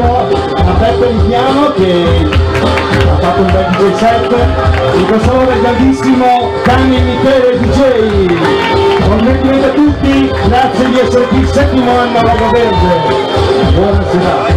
a Affetto di Piano che ha fatto un bel DJ set. In console del grandissimo Danny Michele DJ complimenti a tutti grazie di essere qui settimo anno alla Verde. Buona serata